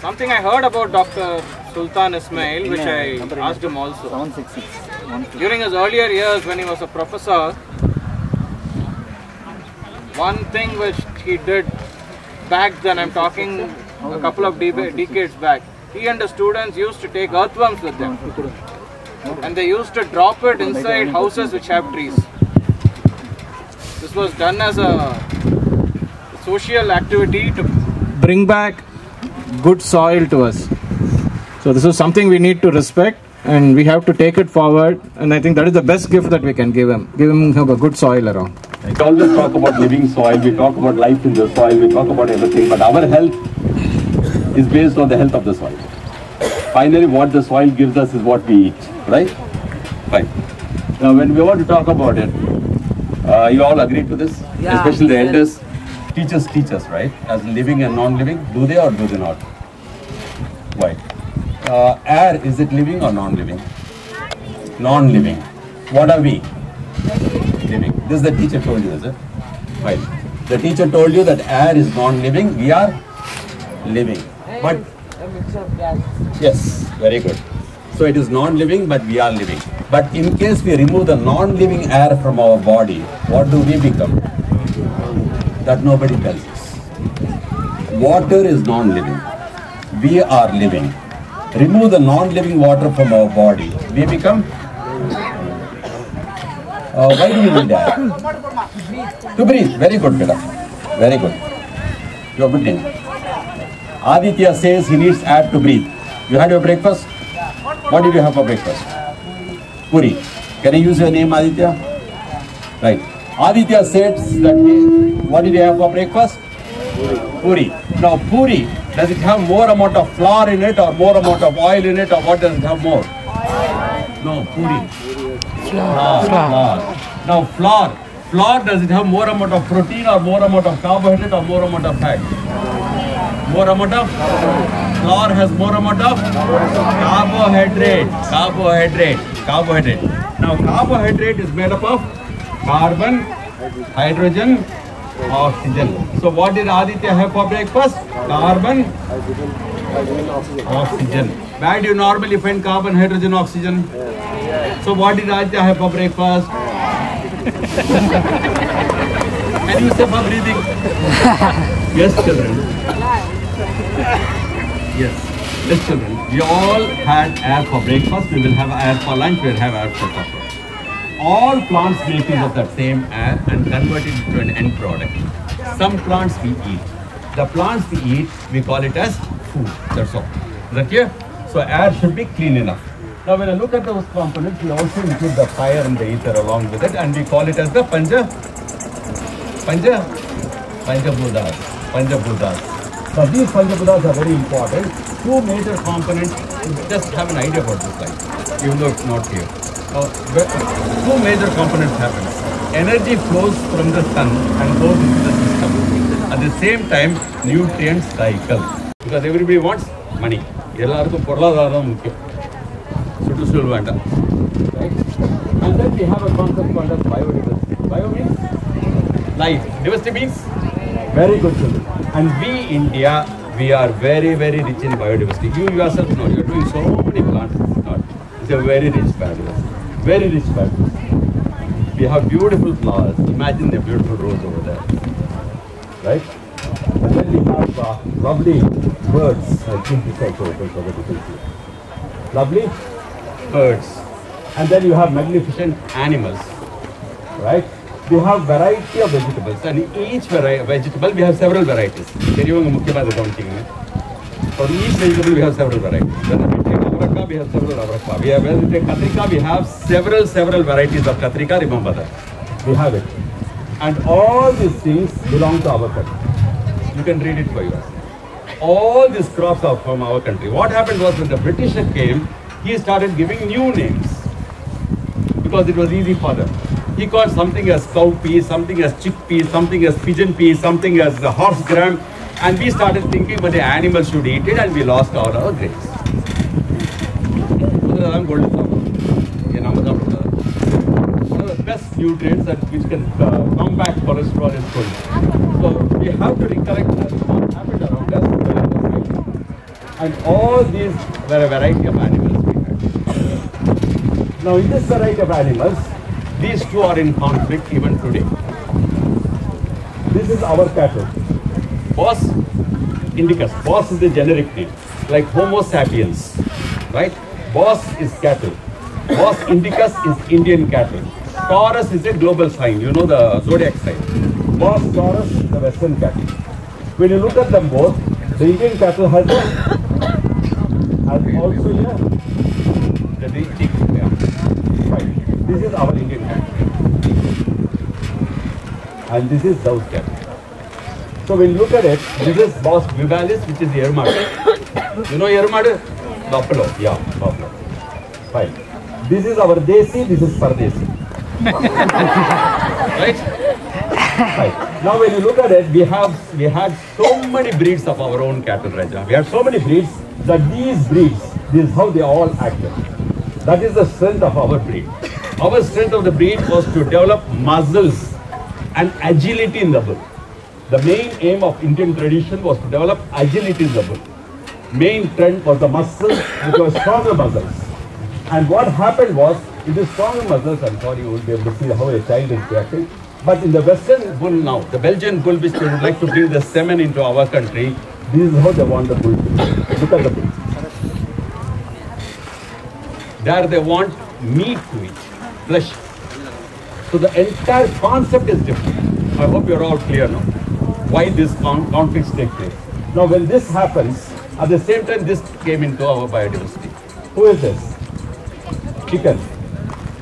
Something I heard about Dr. Sultan Ismail, which I asked him also. 766. During his earlier years when he was a professor, one thing which he did back then, I'm talking a couple of de- decades back, he and the students used to take earthworms with them. And they used to drop it inside houses which have trees. This was done as a social activity to bring back good soil to us. So this is something we need to respect and we have to take it forward and I think that is the best gift that we can give him. Give him a good soil around. We always talk about living soil, we talk about life in the soil, we talk about everything, but our health is based on the health of the soil. Finally, what the soil gives us is what we eat, right? Fine. Now, when we want to talk about it, uh, you all agree to this? Yeah. Especially the elders. Teachers teach us, right? As living and non-living. Do they or do they not? Why? Uh, air, is it living or non-living? Non-living. What are we? living. This is the teacher told you, is it? Right. The teacher told you that air is non-living, we are living. But yes, very good. So it is non-living, but we are living. But in case we remove the non-living air from our body, what do we become? That nobody tells us. Water is non-living. We are living. Remove the non-living water from our body, we become uh, why do you need air? to breathe. Very good, Beta. Very good. You are good name. Aditya says he needs air to breathe. You had your breakfast? What did you have for breakfast? Puri. Can I use your name, Aditya? Right. Aditya says that he, what did he have for breakfast? Puri. Now, puri, does it have more amount of flour in it or more amount of oil in it or what does it have more? No, puri. Flour. flour. Now flour. Flour does it have more amount of protein or more amount of carbohydrate or more amount of fat? More amount of flour has more amount of carbohydrate. Carbohydrate. Carbohydrate. Now carbohydrate is made up of carbon, hydrogen, oxygen. So what did Aditya have for breakfast? Carbon, oxygen. Where do you normally find carbon, hydrogen, oxygen? So what did Aditya have for breakfast? Can you say for breathing? yes, children. Yes. Yes, children. We all had air for breakfast. We will have air for lunch. We will have air for supper. All plants make use of that same air and convert it into an end product. Some plants we eat. The plants we eat, we call it as food. That's all. Is that clear? So air should be clean enough. Now when I look at those components, we also include the fire and the ether along with it and we call it as the Panja, Panja, Panjabhudas, Panjabhudas. Now these Panjabhudas are very important. Two major components, you just have an idea about this slide, even though it's not here Now, where- two major components happen. Energy flows from the sun and goes into the system. At the same time, nutrients cycle. Because everybody wants money. எல்லாருக்கும் பொருளாதாரம் முக்கியம் சுற்றுச்சூழல் வேண்டாம் right and then we have a concept called as biodiversity bio means life diversity means very good children and we india we are very very rich in biodiversity you yourself know you are doing so many plants it's not it's a very rich biodiversity very rich biodiversity we have beautiful flowers imagine the beautiful rose over there right and then we have uh, lovely birds i think this also open so that you can see lovely birds. And then you have magnificent animals, right? We have variety of vegetables, and in each vari- vegetable we have several varieties. பெரியவங்க முக்கியமா இதை கவனிச்சிக்கங்க. For each vegetable we have several varieties. when we take avaraka, we have several avaraka. We have, when we take katrika, we have several, several varieties of katrika. Remember that. We have it. And all these things belong to our country. You can read it for yourself. All these crops are from our country. What happened was when the British came, he started giving new names because it was easy for them. He called something as cowpea, something as chickpea, something as pigeon pea, something as the horse gram, and we started thinking, but the animals should eat it, and we lost all our grains. I'm golden salmon in Ahmedabad. One of the best nutrients that which can uh, combat cholesterol is choline. So we have to recollect what happened around us. Uh, and all these were a variety of animals we had. Now in this variety of animals, these two are in conflict even today. This is our cattle. Bos indicus. Bos is the generic name, like Homo sapiens, right? Bos is cattle. Bos indicus is Indian cattle. Taurus is a global sign. You know the zodiac sign. Bos Taurus is the Western cattle. When you look at them both, the Indian cattle has, a, has also a the. Yeah. Right. This is our Indian cattle. And this is South cattle. So when you look at it, this is Bos bubalis, which is the Yermadu. you know Yermadu? Buffalo. Yeah, buffalo. Fine. This is our Desi, this is Pardesi. right? Right. Now when you look at it, we have we had so many breeds of our own cattle, Raja. We have so many breeds that these breeds, this is how they all acted. That is the strength of our breed. Our strength of the breed was to develop muscles and agility in the bull. The main aim of Indian tradition was to develop agility in the bull. Main trend was the muscles, which were stronger muscles. And what happened was, in the stronger muscles, I'm sorry, you won't be able to see how a child is reacting. But in the Western bull now, the Belgian bull, which they would like to bring the semen into our country, this is how they want the bull to. Look at the bull. There they want meat to eat, flesh. So the entire concept is different. I hope you're all clear now. Why this con- conflicts take place. Now when this happens, at the same time this came into our biodiversity. Who is this? Chicken.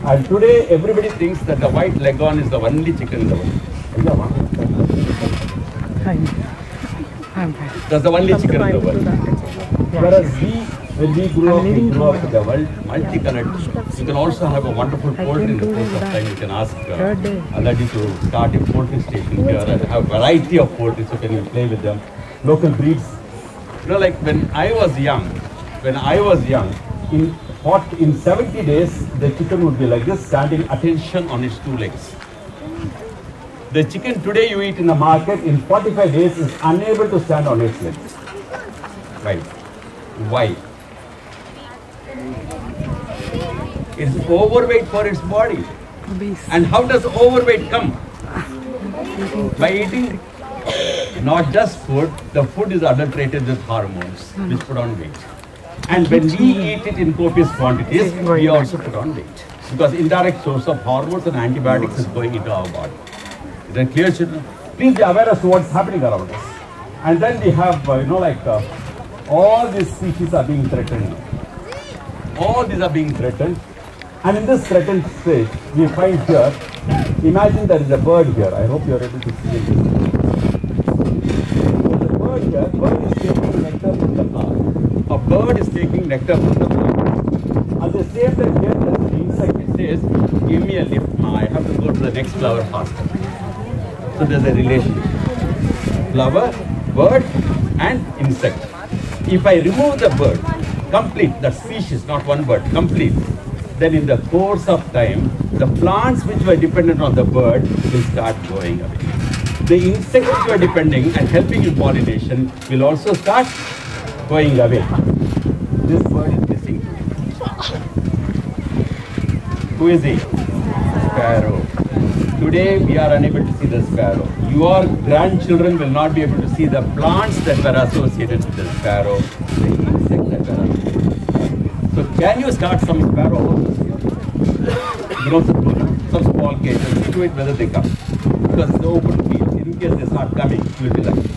And today everybody thinks that the white leghorn is the only chicken in the world. Is that one? That's the only chicken in the world. Whereas we, when we grew up, we grew up with the world multicolored. You can also have a wonderful poultry in the course of time. You can ask uh, Aladi to start a poultry station here and have a variety of poultry so can you play with them. Local breeds. You know, like when I was young, when I was young, in what in 70 days, the chicken would be like this, standing attention on its two legs. The chicken today you eat in the market in 45 days is unable to stand on its legs. Right. Why? It's overweight for its body. And how does overweight come? By eating not just food, the food is adulterated with hormones which put on weight. And when we eat it in copious quantities, we also put on weight. Because indirect source of hormones and antibiotics is going into our body. Is that clear, children? Please be aware as to what's happening around us. And then we have, uh, you know, like uh, all these species are being threatened. All these are being threatened. And in this threatened state, we find here, imagine there is a bird here. I hope you are able to see it. There's a bird here. Bird is taking nectar from the flower. A bird is taking nectar from the flower. At the same time, here there's an insect which says, give me a lift now. I have to go to the next flower faster. So there's a relation. Flower, bird and insect. If I remove the bird, complete, the species, not one bird, complete, then in the course of time, the plants which were dependent on the bird will start going away. The insects which were depending and helping in pollination will also start going away. This bird is missing. Who is he? Sparrow. Today we are unable to see the sparrow. Your grandchildren will not be able to see the plants that were associated with the sparrow, the that were. So can you start some sparrow know, some, some small cages, see to it whether they come. Because it's open field. In case they start coming, you will be lucky.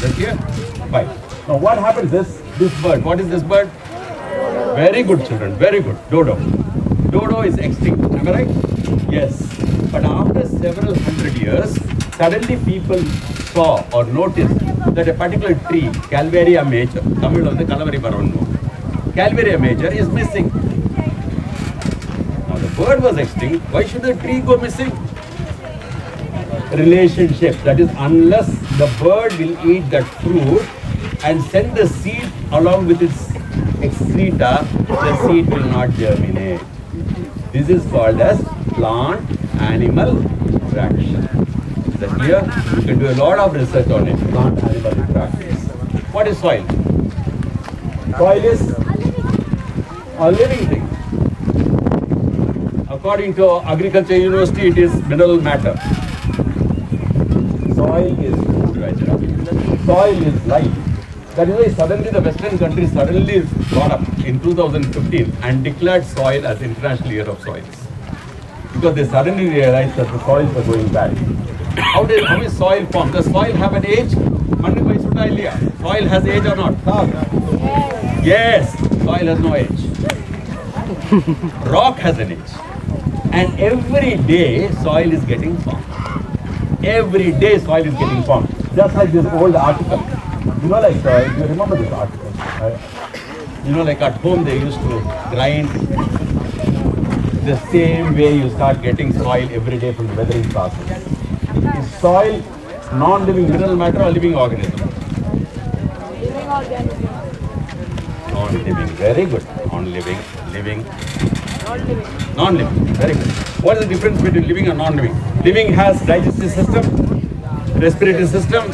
That's here? Fine. Now what happens is, this bird, what is this bird? Very good children, very good. Dodo. Dodo is extinct, am I right? Yes. But after several hundred years, suddenly people saw or noticed that a particular tree, Calvaria major, Tamil on the Kalavari Baronno, Calvaria major is missing. Now the bird was extinct, why should the tree go missing? Relationship, that is unless the bird will eat that fruit and send the seed along with its excreta, the seed will not germinate. This is called as plant animal is that? You can do a lot of research on it, interactions. What is soil? Soil is a living thing. According to Agriculture University, it is mineral matter. Soil is food, right? Soil is life. That is why suddenly the Western countries suddenly got up in 2015 and declared soil as International Year of Soils. Because they suddenly realized that the soils are going bad. How, did, how is soil formed? Does soil have an age? Manu bhai suta liya. Soil has age or not? Yes, soil has no age. Rock has an age. And every day soil is getting formed. Every day soil is getting formed. Just like this old article. You know, like, uh, you remember this article? Uh, you know, like at home they used to grind the same way you start getting soil every day from the weathering process. Is soil non-living mineral matter or living organism? Non-living. Very good. Non-living. Living. Non-living. Very good. What is the difference between living and non-living? Living has digestive system, respiratory system,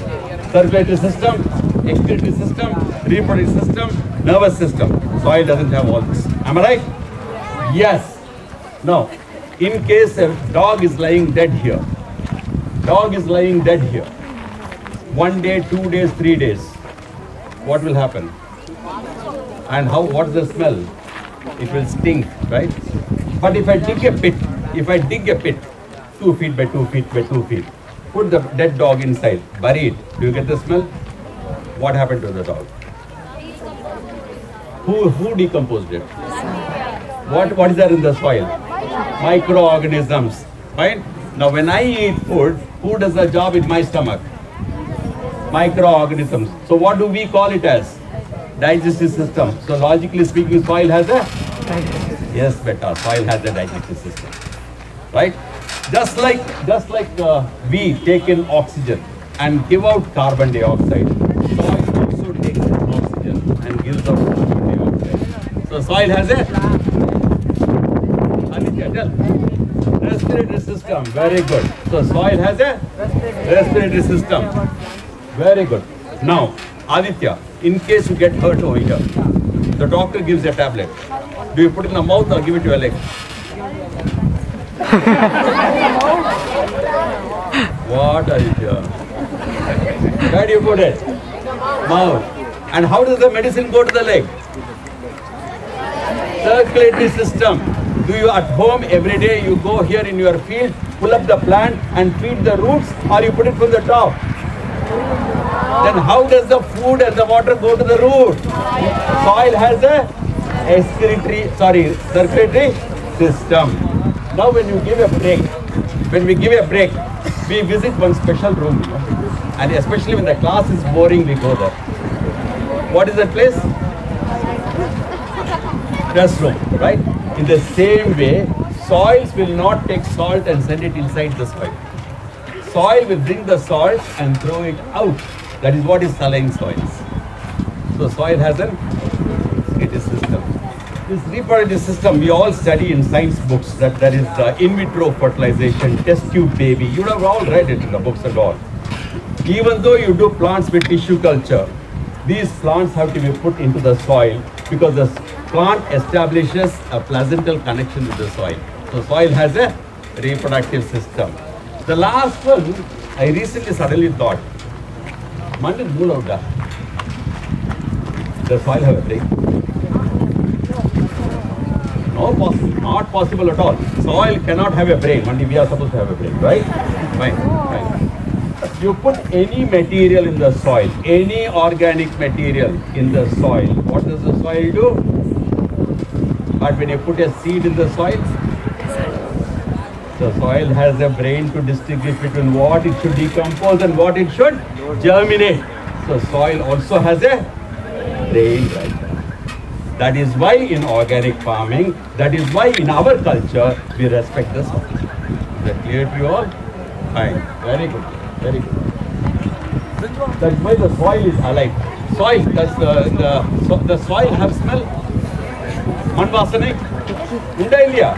circulatory system, excretory system, reproductive system, nervous system. Soil doesn't have all this. Am I right? Yes. Now, in case a dog is lying dead here, dog is lying dead here, one day, two days, three days, what will happen? And how? What's the smell? It will stink, right? But if I dig a pit, if I dig a pit, two feet by two feet by two feet, put the dead dog inside, bury it, do you get the smell? What happened to the dog? Who who decomposed it? What what is there in the soil? Microorganisms, right? Now when I eat food, who does the job in my stomach? Microorganisms. So what do we call it as? Digestive system. So logically speaking, soil has a yes, beta. Soil has a digestive system, right? Just like just like uh, we take in oxygen and give out carbon dioxide, soil also takes in oxygen and gives out carbon dioxide. So soil has a. respiratory system. Very good. So soil has a respiratory system. Very good. Now, Aditya, in case you get hurt over here, the doctor gives a tablet. Do you put it in the mouth or give it to your leg? what Aditya? Where do you put it? Mouth. And how does the medicine go to the leg? Circulatory system. Do you at home every day you go here in your field, pull up the plant and feed the roots or you put it from the top? Then how does the food and the water go to the root? Soil has a excretory, sorry, circulatory system. Now when you give a break, when we give a break, we visit one special room, and especially when the class is boring, we go there. What is that place? Restroom, right? In the same way, soils will not take salt and send it inside the soil. Soil will bring the salt and throw it out. That is what is saline soils. So soil has an excretory system. This reproductive system we all study in science books that there is uh, in vitro fertilization, test tube baby. You have all read it in the books and all. Even though you do plants with tissue culture, these plants have to be put into the soil because the plant establishes a placental connection with the soil. So soil has a reproductive system. The last one, I recently suddenly thought, Mandil Mulauda, the soil have a brain. No possible, not possible at all. Soil cannot have a brain. Only we are supposed to have a brain, right? Fine, fine. You put any material in the soil, any organic material in the soil, what does the soil do? But when you put a seed in the soil, the soil has a brain to distinguish between what it should decompose and what it should germinate. So soil also has a brain right. That is why in organic farming, that is why in our culture, we respect the soil. Is that clear to you all? Fine. Very good. Very good. That's why the soil is alive. Soil, that's the, the, so, the soil have smell? Manvasane? Unda India?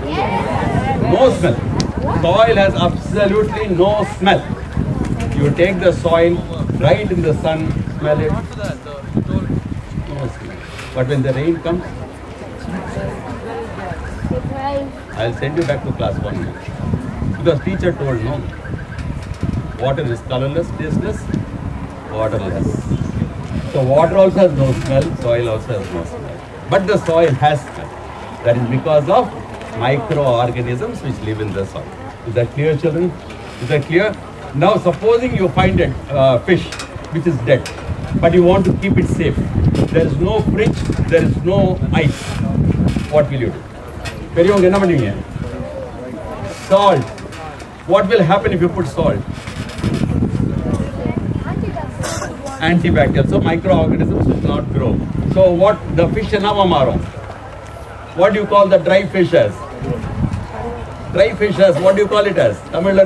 No smell. Soil has absolutely no smell. You take the soil, right in the sun, smell it. No smell. But when the rain comes. I'll send you back to class one. Because teacher told no. Water is colorless, tasteless, waterless. So water also has no smell, soil also has no smell. But the soil has. That is because of microorganisms which live in the soil. Is that clear, children? Is that clear? Now, supposing you find a uh, fish which is dead, but you want to keep it safe. There is no fridge, there is no ice. What will you do? பெரியவங்க என்ன பண்ணுவீங்க salt what will happen if you put salt antibacterial so microorganisms will not grow so what the fish என்னவா மாறும் what do you call the dry fishes? Dry fishes. what do you call it as? Tamil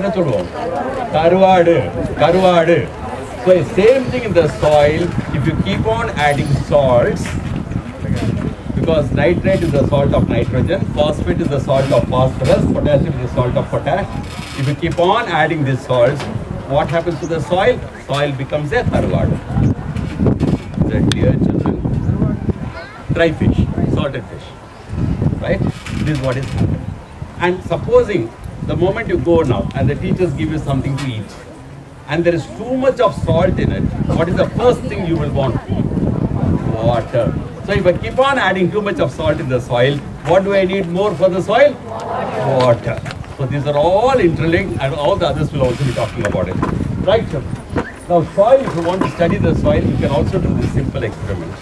Karuadu. Karuadu. So same thing in the soil, if you keep on adding salts, because nitrate is the salt of nitrogen, phosphate is the salt of phosphorus, potassium is the salt of potash. If you keep on adding these salts, what happens to the soil? Soil becomes a tharwad. Is that clear, children? Dry fish, salted fish right? This is what is happening. And supposing the moment you go now and the teachers give you something to eat, and there is too much of salt in it, what is the first thing you will want? Water. So if I keep on adding too much of salt in the soil, what do I need more for the soil? Water. So these are all interlinked and all the others will also be talking about it. Right, sir? Now soil, if you want to study the soil, you can also do this simple experiment.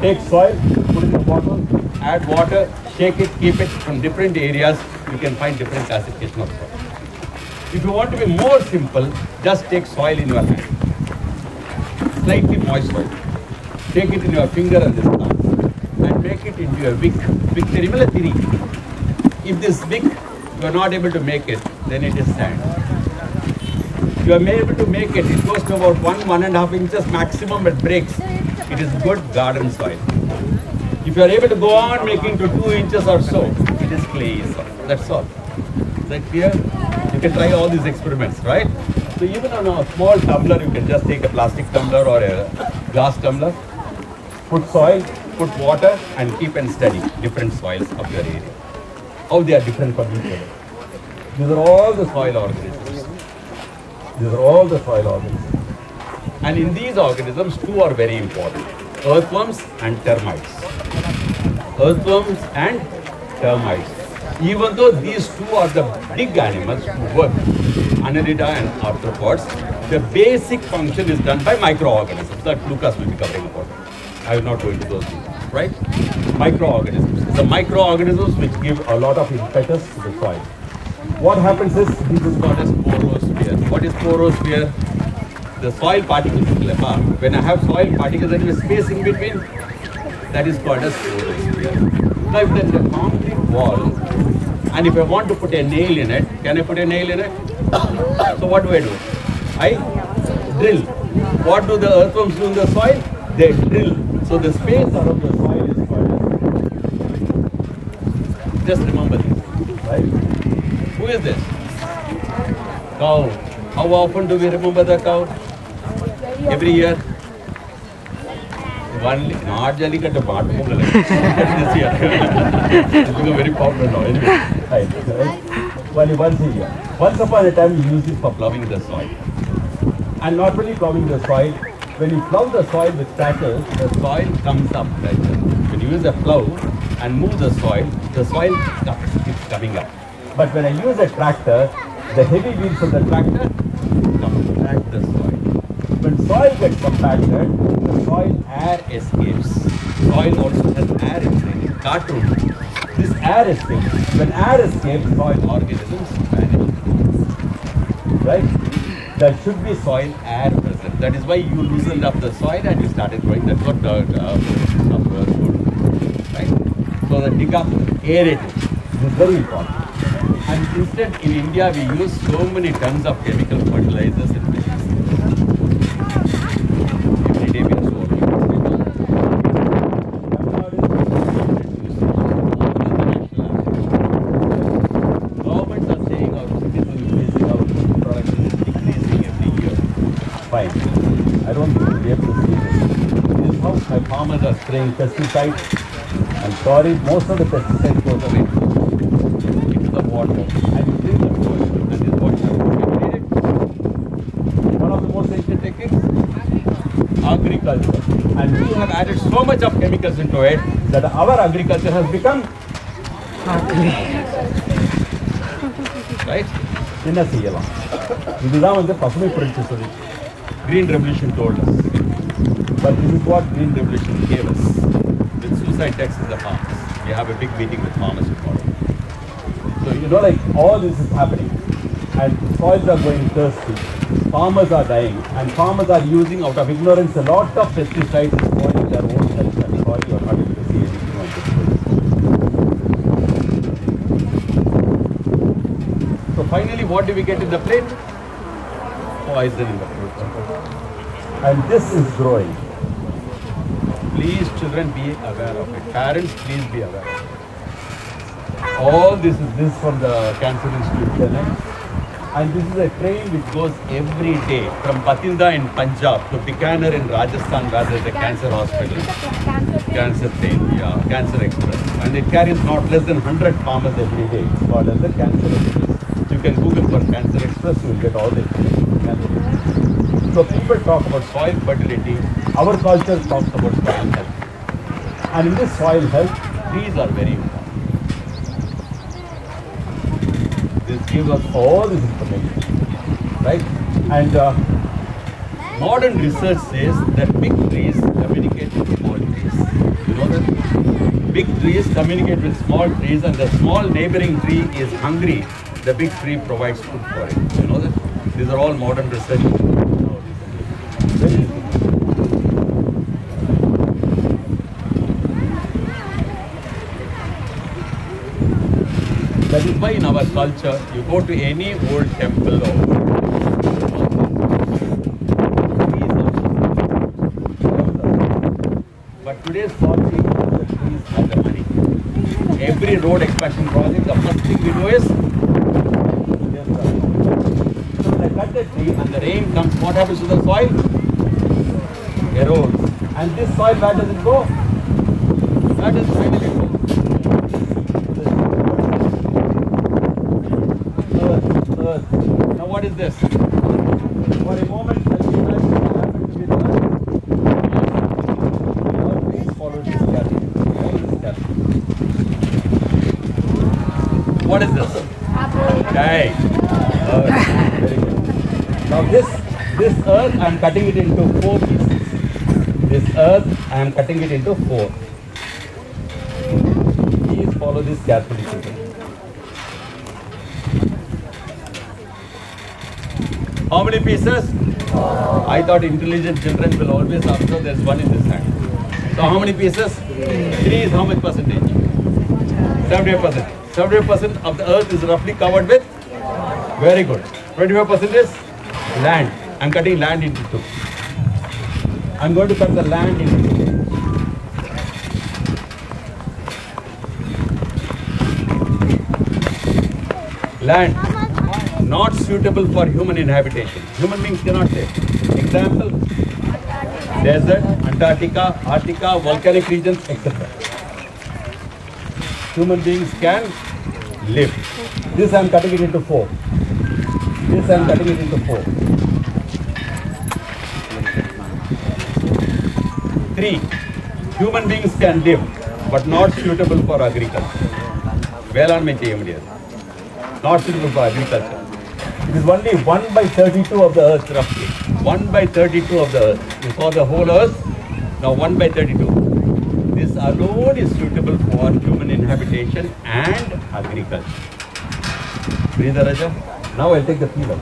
Take soil, put it in a bottle, add water, shake it, keep it from different areas, you can find different classification of soil. If you want to be more simple, just take soil in your hand, slightly moist soil. Take it in your finger and this part, and make it into a wick. Wick, remember theory. If this wick, you are not able to make it, then it is sand. You are able to make it, it goes to about one, one and a half inches maximum, it breaks. It is good garden soil. If you are able to go on making to two inches or so, it is clay. That's all. Is that clear? You can try all these experiments, right? So even on a small tumbler, you can just take a plastic tumbler or a glass tumbler, put soil, put water, and keep and study different soils of your area. How they are different from each other. These are all the soil organisms. These are all the soil organisms. And in these organisms, two are very important. Earthworms and termites. Earthworms and termites. Even though these two are the big animals who work, Annelida and arthropods, the basic function is done by microorganisms that Lucas will be covering about. I will not go into those details, right? Microorganisms. The microorganisms which give a lot of impetus to the soil. What happens is this is called as porosphere. What is porosphere? The soil particles. When I have soil particles and a space in between, that is called as porosphere. Now if there is a concrete wall and if I want to put a nail in it, can I put a nail in it? so what do I do? I drill. What do the earthworms do in the soil? They drill. So the space around the soil is called Just remember this, right? Who is this? Cow. How often do we remember the cow? Every year? One, not Jallikattu, Maatu Pongal. this year. it's become very popular now. Anyway, right, right. Only once a year. Once upon a time, we used it for plowing the soil. And not only plowing the soil, when you plow the soil with tractors, the soil comes up. Right? When you use a plow and move the soil, the soil keeps coming up. But when I use a tractor, the heavy wheels of the tractor compact the soil. When soil gets compacted, the soil air escapes. Soil also has air it, cartoon. This air escapes. When air escapes, soil organisms vanish. Right? There should be soil air present. That is why you loosened up the soil and you started growing. That's what uh, uh, uh. Right? So the dig up, aerate it. This is very important. And instead, in India, we use so many tons of chemical fertilizers in machines. Every day we are so Governments are saying our cities will be phasing out production is decreasing every year. Fine. I don't think we'll be able to see this. This is how my farm farmers are spraying pesticides. I'm sorry, most of the pesticides goes away into the water and you drink the water and this water you need it. One of the most ancient techniques, agriculture. And we have added so much of chemicals into it that our agriculture has become right? என்ன செய்யலாம் இதுதான் வந்து பசுமை புரட்சி சொல்லி green revolution told us but this is what green revolution gave us with suicide tax in the farmers we have a big meeting with farmers tomorrow so you know like all this is happening and soils are going thirsty farmers are dying and farmers are using out of ignorance a lot of pesticides to their own health and sorry you are not able to see anything on this. So finally, what do we get in the plate? Poison in the fruit. And this is growing. Please, children, be aware of it. Parents, please be aware of it. All this is this from the Cancer Institute. And this is a train which goes every day from Bathinda in Punjab to Bikaner in Rajasthan, where there is a cancer hospital. Cancer train, yeah, Cancer Express. And it carries not less than 100 farmers every day. It's called as Cancer Express. You can Google for Cancer Express, you will get all the information. So people talk about soil fertility. Our culture talks about soil health. And in this soil health, trees are very important. This gives us all this information, right? And uh, modern research says that big trees communicate with small trees. You know that? Big trees communicate with small trees and the small neighboring tree is hungry. The big tree provides food for it. You know that? These are all modern research. Very interesting. That is why in our culture, you go to any old temple or but today's policy is trees the money. Every road expansion project, the first thing we do is cut the tree and the rain comes, what happens to the soil? Erodes. And this soil, where does it go? That is finally go? Earth, earth. Now what is this? For a moment, earth. Earth please follow this. What is this? Okay. Now this this earth I am cutting it into four pieces. This earth I am cutting it into four. Please follow this carefully children. How many pieces? I thought intelligent children will always observe there's one in this hand. So how many pieces? Three is how much percentage? 78%. 78% of the earth is roughly covered with? Very good. 25% is land. I'm cutting land into two. I'm going to cut the land into two. Land not suitable for human inhabitation. Human beings cannot live. Example, desert, Antarctica, Arctica, volcanic regions, etc. Human beings can live. This I am cutting it into four. This I am cutting it into four. Three, human beings can live, but not suitable for agriculture. வேளாண்மை செய்ய முடியாது not suitable for agriculture. It is only 1 by 32 of the earth roughly. 1 by 32 of the earth. You saw the whole earth, now 1 by 32. This alone is suitable for human inhabitation and agriculture. Breathe, Raja. Now I'll take the peel out.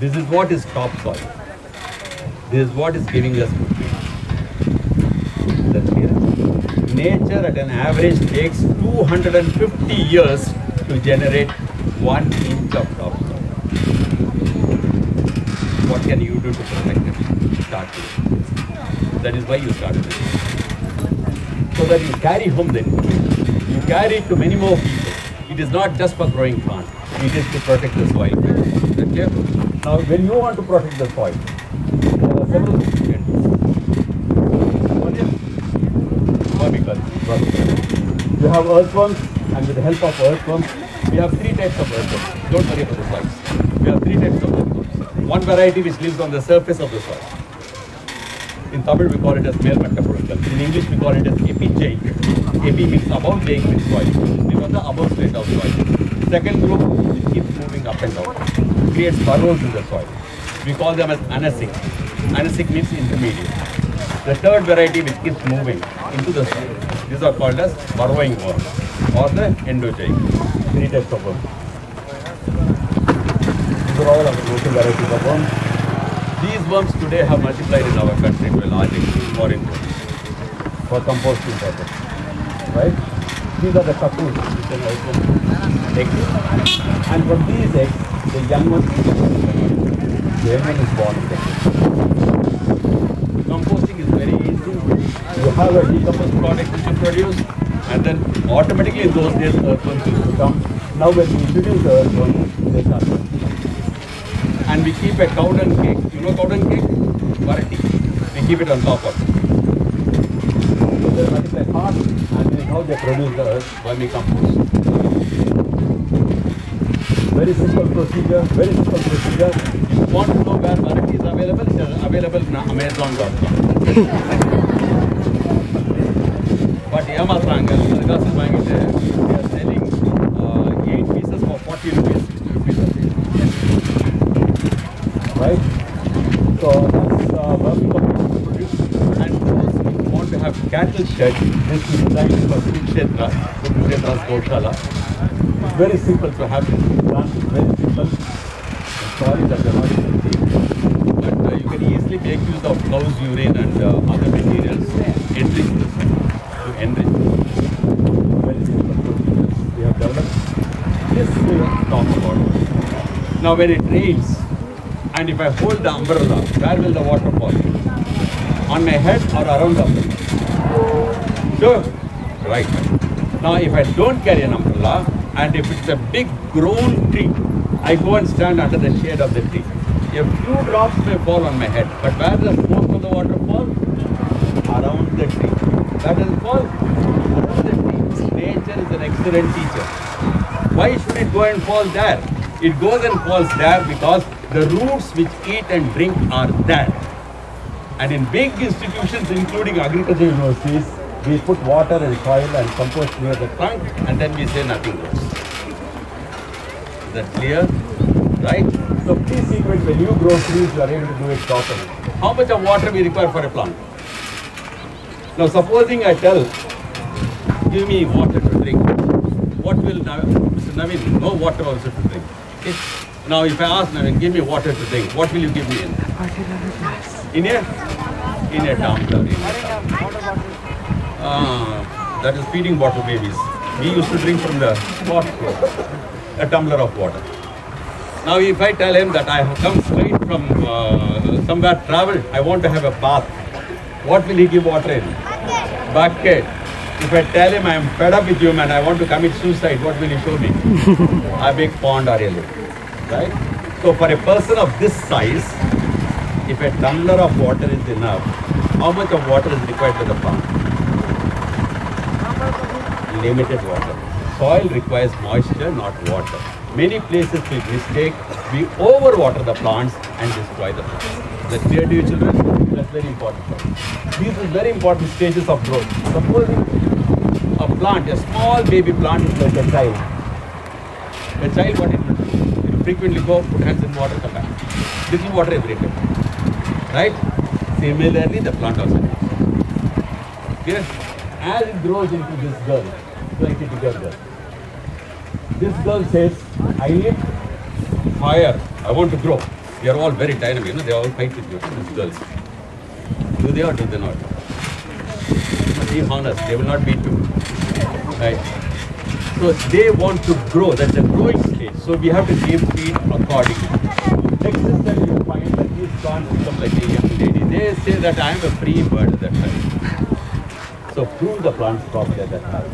This is what is topsoil. This is what is giving us nutrients. That's clear. Nature at an average takes 250 years to generate one inch of topsoil. What can you do to protect it? Start with. That is why you started it. So that you carry home the. You carry it to many more people. It is not just for growing plants. It is to protect the soil. Okay. Now, when you want to protect the soil, there are several things you can do. One is vermiculture. You have earthworms, and with the help of earthworms, we have three types of earthworms. Don't worry about the soils. We have three types of earthworms. One variety which lives on the surface of the soil. In Tamil we call it as Melmatta Purunkal. In English we call it as epigeic. Epi means above laying with soil. Live on the above state of soil. Second group it keeps moving up and down. Creates burrows in the soil. We call them as anecic. Anecic means intermediate. The third variety which keeps moving into the soil. These are called as burrowing worms or the endogeic. Three types of worms. These are all local varieties of worms. These worms today have multiplied in our country to a large extent for input, for composting purpose. Right? These are the cocoons which can also eggs. And from these eggs, the young one, the young one is born in the Composting is very easy. You have a decomposed product which you produce, and then automatically those days uh, earthworms used to come. Now when we introduce the earthworms, they start and we keep a cow dung cake. You know cow dung cake? Variety. We keep it on top of it. So they multiply and is how they produce the vermicompost. Very simple procedure, very simple procedure. If you want to know where variety is available, available in Amazon.com. rupees, 60 rupees. right? So that's uh, vermicompost produce. And those who want to have cattle shed, this is designed for Kurukshetra, Kurukshetra's Goshala. It's very simple to have this done, very simple. I'm sorry that you're not able to see it. But uh, you can easily make use of cow's urine and uh, other materials, enrich this, to enrich. Very simple procedures we have developed. This we will talk about. Now when it rains, and if I hold the umbrella, where will the water fall? On my head or around the umbrella? Sure. Right. Now if I don't carry an umbrella, and if it's a big grown tree, I go and stand under the shade of the tree. A few drops may fall on my head, but where does most of the water fall? Around the tree. Where does it fall? Around the tree. Nature is an excellent teacher. Why should it go and fall there? It goes and falls there because the roots which eat and drink are there. And in big institutions, including agriculture universities, we put water and soil and compost near the trunk and then we say nothing grows. Is that clear? Right? So please see when you grow trees, you are able to do it properly. How much of water we require for a plant? Now supposing I tell, give me water to drink. What will Mr. Naveen, no water also to drink. Now if I ask Naveen, give me water to drink, what will you give me in? In a, in a tumbler. In a that is feeding water babies. We used to drink from the pot, a tumbler of water. Now if I tell him that I have come straight from uh, somewhere traveled, I want to have a bath, what will he give water in? Bucket. Bucket. If I tell him I am fed up with you and I want to commit suicide, what will he show me? a big pond or a lake. Right? So for a person of this size, if a tumbler of water is enough, how much of water is required for the plant? Limited water. Soil requires moisture, not water. Many places we mistake, we overwater the plants and destroy the plants. That's clear to you children? That's very important. These are very important stages of growth. Supposing a plant, a small baby plant is like a child. A child, what it will do? It will frequently go, put hands in water, come back. Little water every day. Right? Similarly, the plant also. Yes? As it grows into this girl, slightly bigger girl, this girl says, I need fire. I want to grow. They are all very dynamic. You know, they are all fight with you, these girls. Do they or do they not? Be honest, they will not be you. Right? So they want to grow. That's a growing stage. So we have to give feed accordingly. Next step you find that these plants become like a young lady. They say that I am a free bird at that time. So prune the plants properly at that time.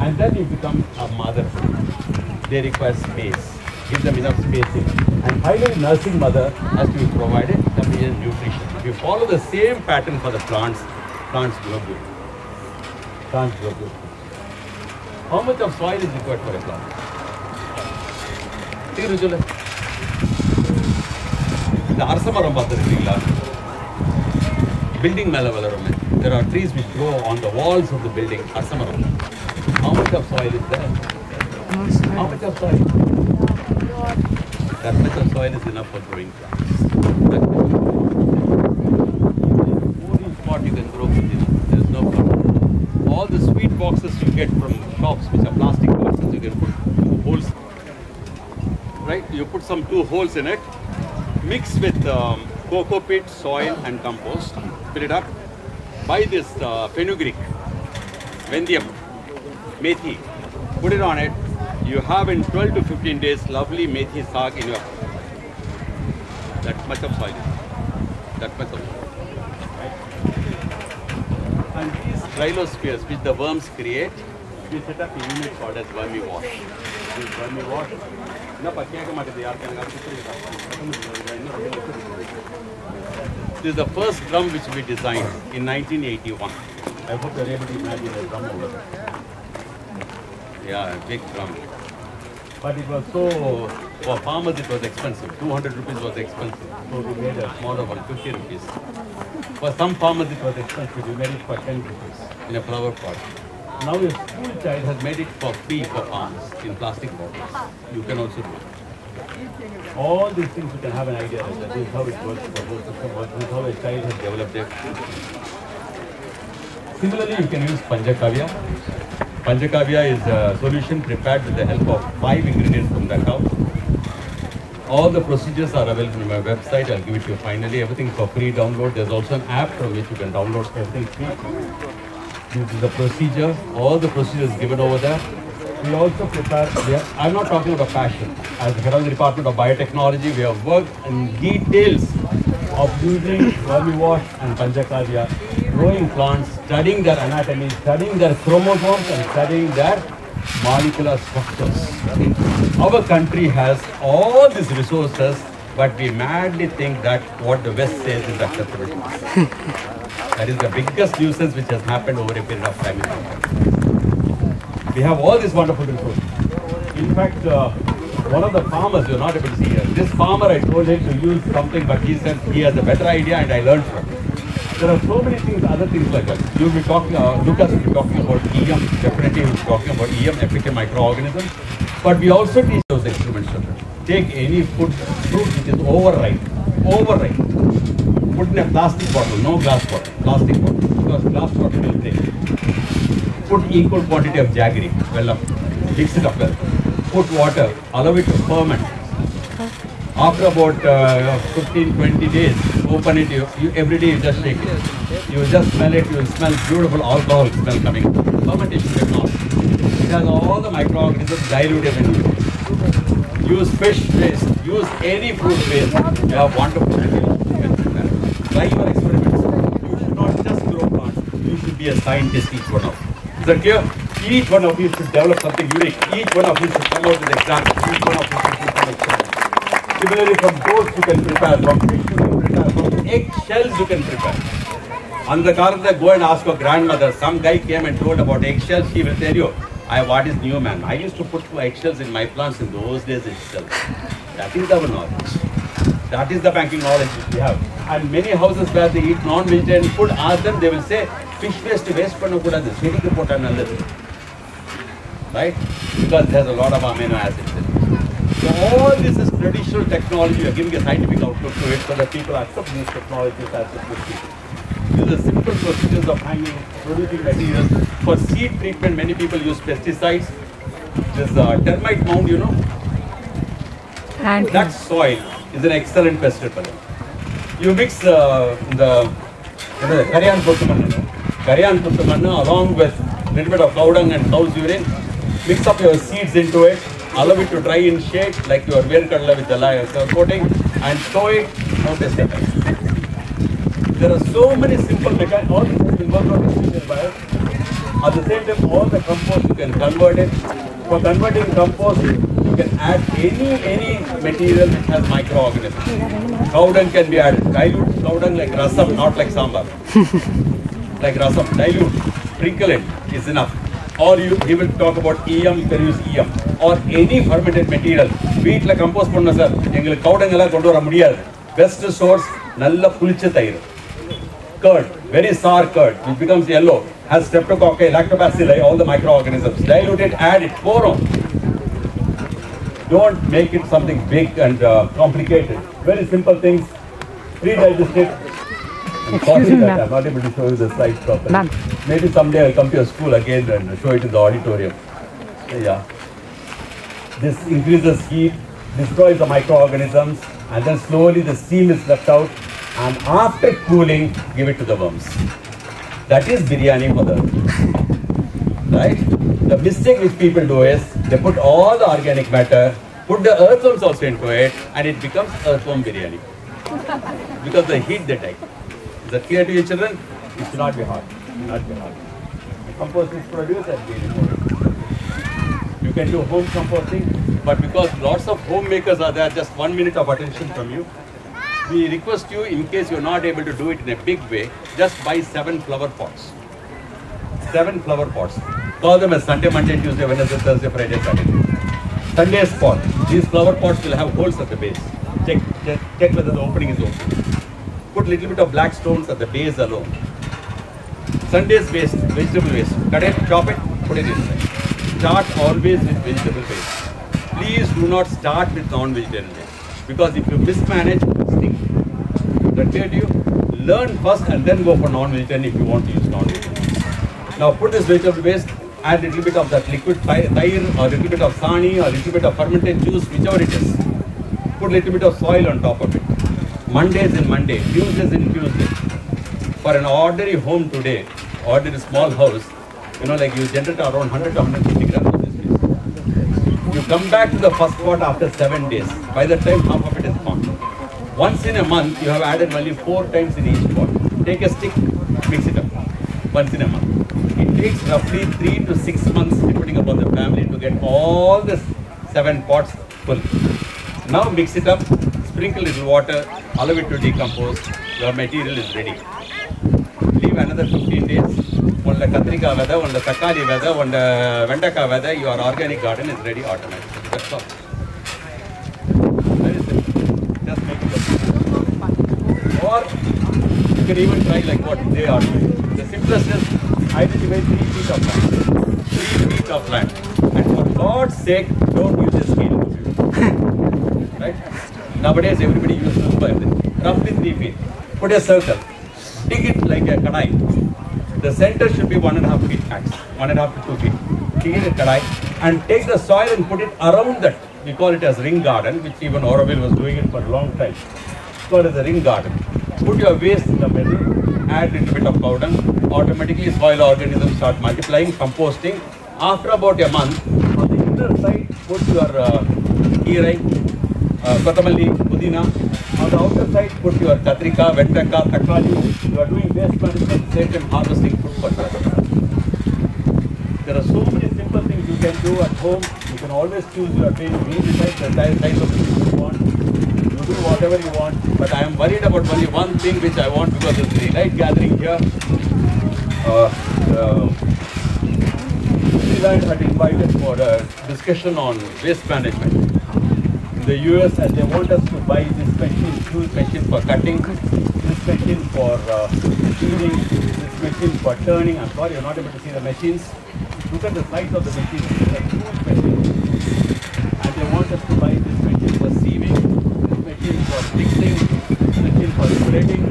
And then you become a mother. They require space. give them enough spacing. And finally, nursing mother has to be provided sufficient nutrition. If you follow the same pattern for the plants, plants grow good. Plants grow good. How much of soil is required for a plant? தீர்வு சொல்லு இந்த அரச மரம் பார்த்துருக்கீங்களா building மேலே வளருமே there are trees which grow on the walls of the building அரச மரம் how much of soil is there how much of soil that much of soil is enough for growing plants Only Boxes you get from shops which are plastic boxes you can put two holes right? You put some two holes in it, mix with um, cocoa pit, soil, and compost. Fill it up. Buy this uh, fenugreek, Vendium, methi. Put it on it. You have in 12 to 15 days lovely methi saag in your. That much of soil. That much of soil. drilospheres which the worms create, we set up a unit called as vermiwash. This vermiwash. This is the first drum which we designed in 1981. I hope you're able to imagine the drum over there. Yeah, big drum. But it was so, for farmers it was expensive. 200 rupees was expensive. So we made a smaller one, 50 rupees. For some farmers it was expensive. We made it for 10 rupees in a flower pot. Now a school child has made it for free for farmers in plastic bottles. You can also do it. All these things you can have an idea that this is how it works, the whole system this is how a child has developed it. Similarly, you can use Panchagavya. Panchagavya is a solution prepared with the help of five ingredients from the cow. All the procedures are available on my website. I'll give it to you finally. Everything for free download. There's also an app from which you can download everything free. This is the procedure. All the procedures given over there. We also prepare, are, I'm not talking about passion. As the head of the Department of Biotechnology, we have worked in details of using vermiwash and panchagavya, growing plants, studying their anatomy, studying their chromosomes and studying their molecular structures. Our country has all these resources, but we madly think that what the West says is acceptable. that is the biggest nuisance which has happened over a period of time in our country. We have all these wonderful resources. In fact, uh, one of the farmers, you're not able to see here, this farmer I told him to use something, but he said he has a better idea and I learned from him. There are so many things, other things like that. You'll be talking, uh, Lucas will be talking about EM, definitely he'll be talking about EM, efficient microorganisms. But we also teach those experiments. Take any food, fruit which is overripe, overripe. Put in a plastic bottle, no glass bottle, plastic bottle, because glass bottle will break. Put equal quantity of jaggery, well up, mix it up well. Put water, allow it to ferment. After about uh, 15, 20 days, open it, you, you, every day you just shake it. You just smell it, you smell beautiful alcohol smell coming. Fermentation technology. It has all the microorganisms diluted in it. Use fish waste, use any fruit waste. You have wonderful. Try your experiments. You should not just grow plants. You should be a scientist, each one of you. Is that clear? Each one of you should develop something unique. Each one of you should come out with. Each one of you should do some experiments. Similarly, from goats you can prepare, from fish you can prepare, from egg shells you can prepare. On the Karada, go and ask your grandmother. Some guy came and told about eggshells. She will tell you, I, what is new, man? I used to put eggshells in my plants in those days itself. That is our knowledge. That is the banking knowledge which we have. And many houses where they eat non-vegetarian food, ask them, they will say, fish waste waste பண்ணக்கூடாது செடிக்கு போட்டா நல்லது right? Because there's a lot of amino acids in it. so all this is traditional technology. We are giving a scientific outlook to it so that people accept these technologies as good. These are simple procedures of hanging, producing materials. For seed treatment, many people use pesticides. This uh, termite mound, you know, And that soil is an excellent pesticide for them. You mix uh, the Karyan Puttumannu, Karyan Puttumannu along with a little bit of cow dung and cow's urine, mix up your seeds into it, allow it to dry in shade like your Venkadala with the layer coating and sow it. There are so many simple mechanisms, all these will work on the seed bio. At the same time, all the compost you can convert it. For converting compost, you can add any any material which has microorganisms. Cow dung can be added. Dilute cow dung like rasam, not like sambar. like rasam, dilute, sprinkle it is enough. Or you, he will talk about EM, you can use EM. Or any fermented material. வீட்டில் compost பண்ண sir எங்களுக்கு கவுடங்கெல்லாம் கொண்டு வர முடியாது best source நல்ல புளிச்ச தயிர் curd, very sour curd, which becomes yellow, has streptococci, lactobacilli, all the microorganisms. Dilute it, add it, pour on. Don't make it something big and uh, complicated. Very simple things. Pre-digested. I'm Excuse me, ma'am. I'm not able to show you the slide properly. Ma'am. Maybe someday I'll come to your school again and show it in the auditorium. Yeah. This increases heat, destroys the microorganisms, and then slowly the steam is left out. And after cooling, give it to the worms. That is biryani for the right? The mistake which people do is they put all the organic matter, put the earthworms also into it, and it becomes earthworm biryani. because the heat they take. That clear to your children? It should not be hot. Not be hot. Compost is produced and we remove. You can do home composting, but because lots of homemakers are there, just one minute of attention from you. We request you, in case you're not able to do it in a big way, just buy seven flower pots seven flower pots. Call them as Sunday, Monday, Tuesday, Wednesday, Thursday, Friday, Saturday. Sunday's pot. These flower pots will have holes at the base. Check, check, check whether the opening is open. Put little bit of black stones at the base alone. Sunday's waste, vegetable waste. Cut it, chop it, put it inside. Start always with vegetable waste. Please do not start with non-vegetarian waste. Because if you mismanage, stink. That to you? Learn first and then go for non-vegetarian if you want to use non-vegetarian. Now put this vegetable waste, add little bit of that liquid thyre or little bit of sani or a little bit of fermented juice, whichever it is. Put little bit of soil on top of it. Mondays in Monday, Tuesdays in Tuesday. For an ordinary home today, ordinary small house, you know, like you generate around 100 to 150 grams of this. You come back to the first pot after seven days. By the time half of it is gone. Once in a month, you have added only four times in each pot. Take a stick, mix it up. Once in a month. It takes roughly three to six months, depending upon the family, to get all the seven pots full. Now mix it up, sprinkle little water, allow it to decompose, your material is ready. Leave another 15 days. On the Katrika weather, on the Takali weather, on the Vendaka weather, your organic garden is ready automatically. That's all. Just make it Or you can even try like what they are doing. The simplest is identify three feet of land. Three feet of land. And for God's sake, don't use the scale. right? Nowadays, everybody uses by roughly three feet. Put a circle. Dig it like a kadai. The center should be one and a half feet max. One and a half to two feet. Dig it a kadai and take the soil and put it around that. We call it as ring garden, which even Auroville was doing it for a long time. It's called as a ring garden. Put your waste in the middle, add a little bit of powder, automatically soil organisms start multiplying, composting. After about a month, on the inner side, put your uh, kirai, kotamalli, pudina. On the outer side, put your katrika, vettaka, takali. You are doing waste management, same time harvesting fruit fertilizer. There are so many simple things you can do at home. You can always choose your way. You decide the size of food you want. You do whatever you want. But I am worried about only one thing which I want because of the light gathering here. Uh, uh, had invited for a discussion on waste management. The US, and they want us to buy this machine, huge machine for cutting, this machine for uh, this machine for turning. I'm sorry, you're not able to see the machines. Look at the size of the machine. It's a huge machine. And they want us to buy this machine for sieving, this machine for mixing, this machine for spreading.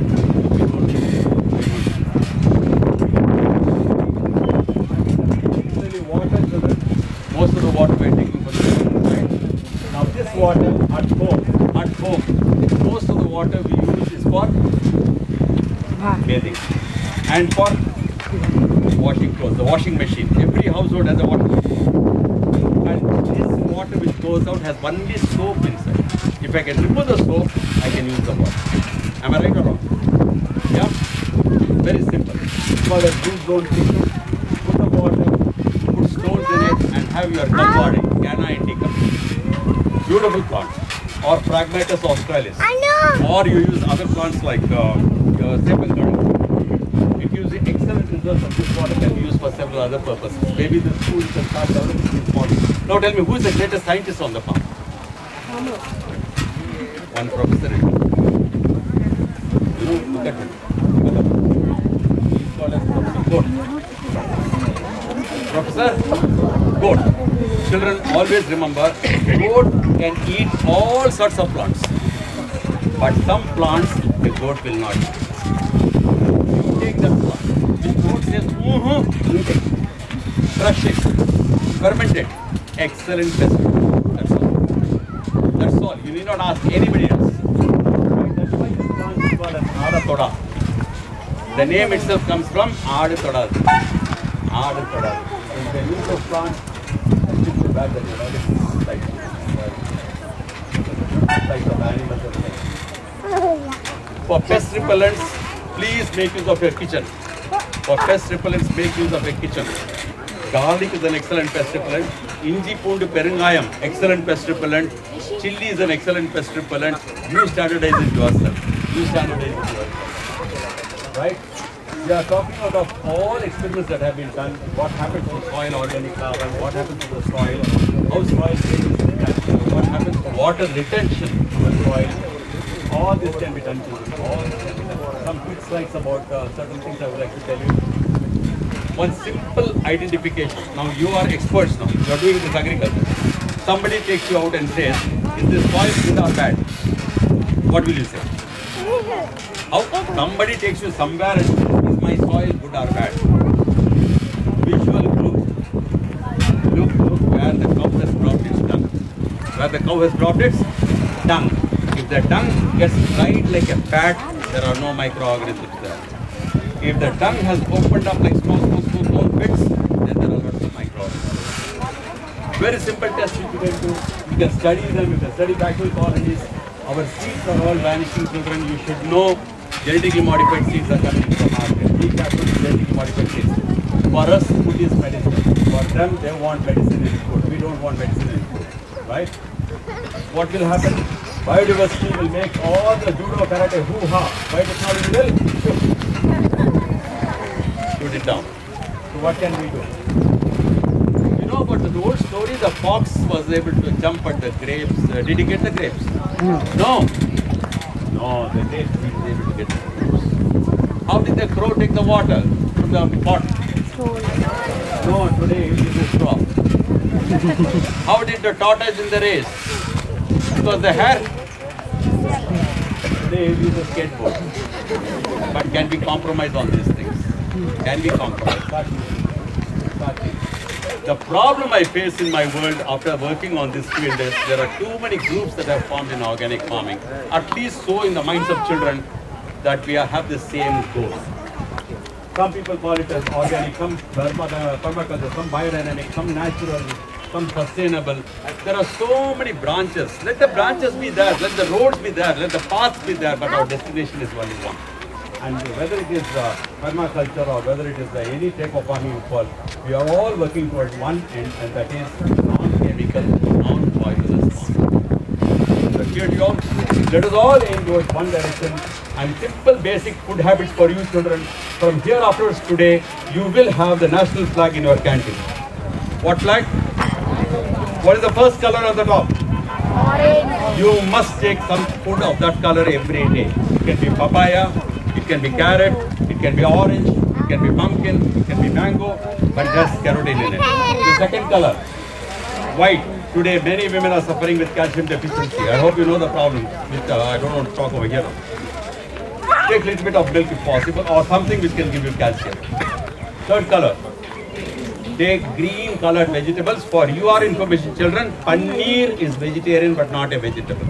We don't need it. Usually water, children, most of the water we're taking for the children, right? Now this water at home, at home, most of the water we use is for bathing and for washing clothes, the washing machine. Every household has a water and this water which goes out has only soap inside. If I can remove the soap, I can use the water. Am I right or wrong? Yeah? Very simple. Called a blue zone system. Put the water, put stones in it and have your cup garden, Canna Indica. beautiful plant, or Phragmites australis, or you use other plants like uh, uh. It gives excellent results and this water can be used for several other purposes. Maybe the school can start developing these models. Now tell me, who is the greatest scientist on the farm? One professor. You know, look at him. Look at him. He's called as Professor Goat. Professor Goat. Children always remember, goat can eat all sorts of plants. But some plants, the goat will not eat. You take that plant. The goat says, mm-hmm, you take it. Crush it. Ferment it. Excellent vegetable. That's all. That's all. You need not ask anybody else. That's why this plant is called Adatoda. The name itself comes from Adatoda. Adatoda. You can use those plants the that you know, it's like, like of animals and things. For pest repellents, please make use of your kitchen. For pest repellents, make use of your kitchen. Garlic is an excellent pest repellent. Inji poondu perungayam, excellent pest repellent. Chili is an excellent pest repellent. You standardize it yourself. You standardize it yourself. Right? We are talking out of all experiments that have been done. What happens to soil organic carbon? What happens to the soil? How soil changes in calcium? What happens to water retention in the soil? All this can be done. To all. Some quick slides about uh, certain things I would like to tell you. One simple identification. Now you are experts now. You are doing this agriculture. Somebody takes you out and says, "Is this soil good or bad?" What will you say? How somebody takes you somewhere and says, "Is my soil good or bad?" Visual. Look, look where the cow has dropped its dung. Where the cow has dropped its dung. If the dung gets dried like a pad, there are no microorganisms there. If the tongue has opened up like small, small, small, small bits, then there are lots of microorganisms. Very simple test you can do. You can study them, you can study bacterial colonies. Our seeds are all vanishing children. You should know genetically modified seeds are coming For us, food is medicine. For them, they want medicine in food. We don't want medicine in food. Right? What will happen? Biodiversity will make all the judo, karate, hoo-ha. Biotechnology will shoot it down. So what can we do? You know about the old story, the fox was able to jump at the grapes. Uh, did he get the grapes? No. No, the grapes he was able to get. How did the crow take the water from the pot? No, today he uses straw. How did the tortoise in the race? It was the hare. Today he a skateboard. But can we compromise on these things? Can we compromise? Start using. Start using. The problem I face in my world after working on this field is there are too many groups that have formed in organic farming, at least so in the minds of children that we have the same goal. Some people call it as organic, some uh, permaculture, some biodynamic, some natural, some sustainable. There are so many branches. Let the branches be there, let the roads be there, let the paths be there, but our destination is only one. And whether it is uh, permaculture or whether it is uh, any type of farming you call, we are all working towards one end, and that is non-chemical, non-poisonous farming. So here you all, let us all aim towards one direction and simple basic food habits for you children. From here afterwards today, you will have the national flag in your canteen. What flag? What is the first color on the top? Orange. You must take some food of that color every day. It can be papaya, it can be carrot, it can be orange, it can be pumpkin, it can be mango, but just carotene in it. The second color, white. Today many women are suffering with calcium deficiency. I hope you know the problem. Which, uh, I don't want to talk over here. Take a little bit of milk if possible or something which can give you calcium. Third color, take green colored vegetables. For your information children, paneer is vegetarian but not a vegetable.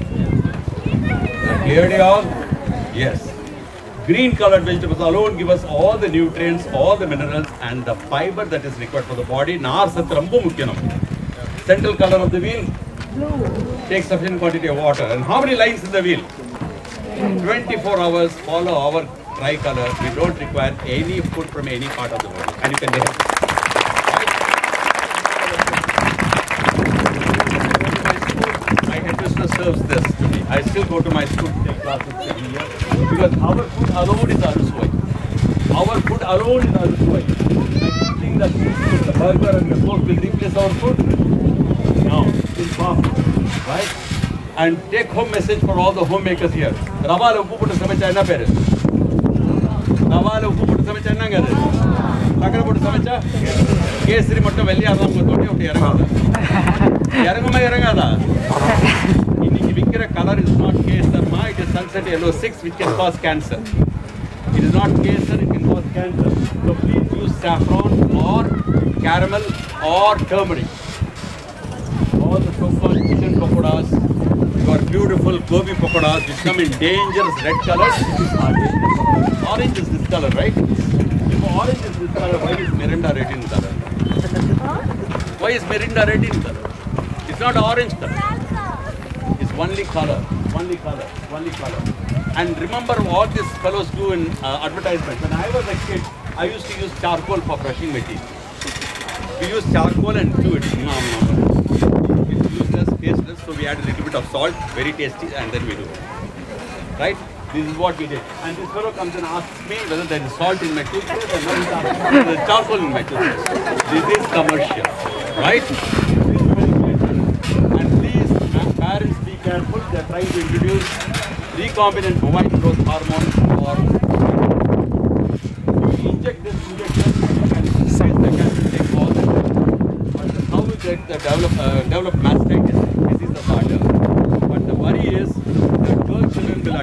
Clear all? Yes. Green colored vegetables alone give us all the nutrients, all the minerals and the fiber that is required for the body. Nar sat romba mukkya namukku. Central color of the wheel, Blue. take sufficient quantity of water. And how many lines in the wheel? 24 hours, follow our tricolor. We don't require any food from any part of the world. And you can get it. deserves this to be. I still go to my school to take classes every year because our food alone is Aruswai. Our food alone is Aruswai. I think that the burger and the coke will replace our food. this bomb, right? And take home message for all the homemakers here. Ravala upu puttu sama chayna parents. Ravala upu puttu sama chayna gade. Takara putu sama cha. Kesri matto velli aadam ko thodi uti yaragada. Yaraguma Ini ki vikkira color is not kesar ma it is sunset yellow six which can cause cancer. It is not kesar it can cause cancer. So please use saffron or caramel or turmeric. So-called chicken pakoras, your beautiful gobi pakoras which come in dangerous red color. Orange is this color, right? If orange is this color, why is Mirinda red in color? Why is Mirinda red in color? It's not orange color. It's only color, only color, only color. And remember what these fellows do in uh, advertisements. When I was a kid, I used to use charcoal for brushing my teeth. We use charcoal and do it. No, no, no. It's useless, tasteless, so we add a little bit of salt, very tasty, and then we do it. Right? This is what we did. And this fellow comes and asks me whether there is salt in my toothpaste and charcoal. There is charcoal in my toothpaste. This is commercial. Right? And please, parents, be careful. They are trying to introduce recombinant bovine growth hormone or you inject this injection, can increase the cancer take all that. But how we get the develop, uh, develop mastitis, this is the harder. But the worry is that girl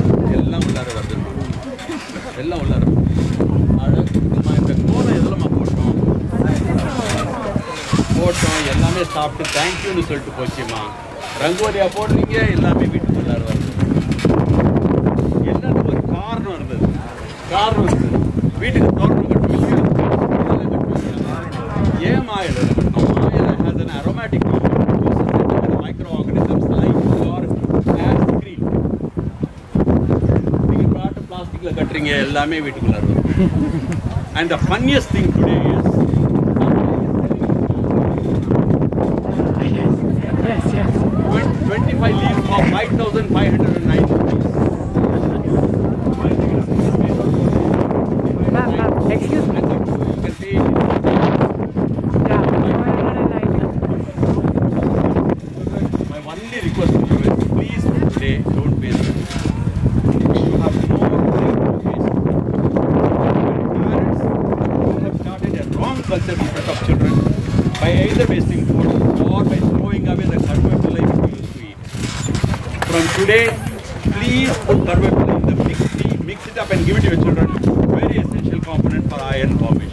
சாப்பிட்டு தேங்க்யூன்னு சொல்லிட்டு போச்சுமா. ரங்கோலியா போடுறீங்க எல்லாமே வீட்டுக்குள்ளார வருது எல்லாத்துக்கும் ஒரு காரணம் இருந்தது. காரணம் இருந்தது. வீட்டுக்கு தோட்டம் கட்டுவீங்க. ஏன் மாயில் மாயில் has an aromatic micro organisms நீங்கள் பாட்டு பிளாஸ்டிக்கில் கட்டுறீங்க எல்லாமே வீட்டுக்குள்ளார and the funniest thing today 25 leaves for 5,509 rupees. today, please put carbohydrate in the mix, mix it up and give it to your children. Very essential component for iron formation.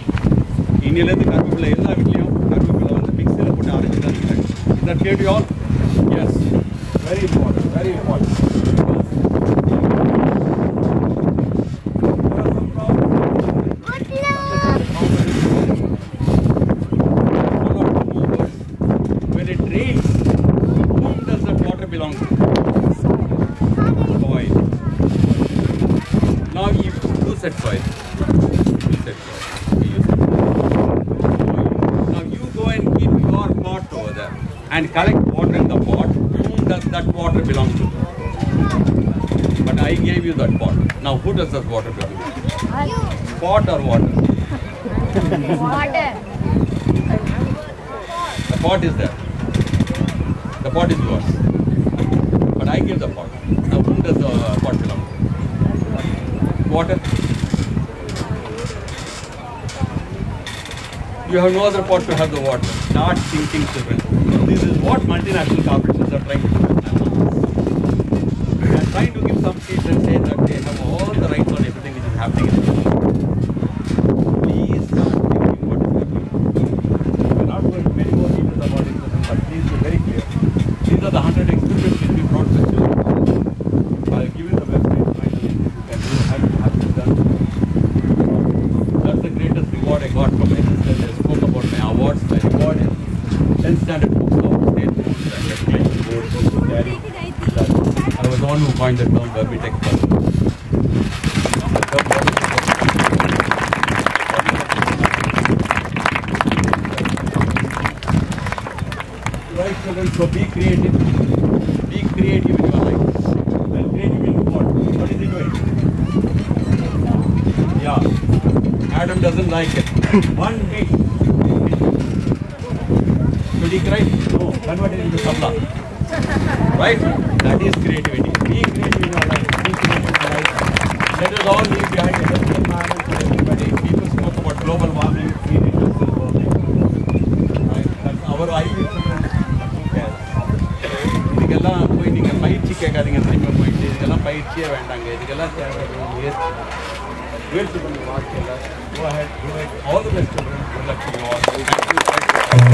இன்னிலேருந்து கருவேப்பிலை எல்லா வீட்லேயும் கருவேப்பிலை வந்து மிக்சியில் போட்டு அரைச்சி தந்துட்டாங்க is that get you all and collect water in the pot. Whom does that water belong to? But I gave you that pot. Now who does that water belong to? Pot or water? Water. The pot is there. The pot is yours. But I give the pot. Now whom does the pot belong to? Water. You have no other pot to have the water. Start thinking, children. What multinational corporations are trying to do. Are trying to give some seats and say that they have all the rights on everything which is happening in the world. Please start thinking what is happening. We are not going to many more details about it, but please be very clear. These are the 100 experiments which we brought to children. I'll give you the website finally. You can do have, have it done. That's the greatest reward I got from my sister. 10th standard books of state schools and education boards used to carry that. I was the one who coined the term Vermitech first. The Right, so be creative. Be creative in your life. And creative in what? What is he doing? Yeah. Adam doesn't like it. One week. Should he cry? No. Convert it into sabla. Right? That is creativity. Be creative in your life. Be creative in your life. Let us all leave behind a healthy environment for everybody. People spoke about global warming, green industrial warming. Right? That's our ideal children. Who cares? இதுக்கெல்லாம் போய் நீங்க பயிற்சி கேட்காதீங்க திரும்ப போயிட்டு இதுக்கெல்லாம் பயிற்சியே வேண்டாங்க இதுக்கெல்லாம் தேவை முயற்சி முயற்சி பண்ணி வாழ்க்கையில் go ahead do it all the best children good luck to you all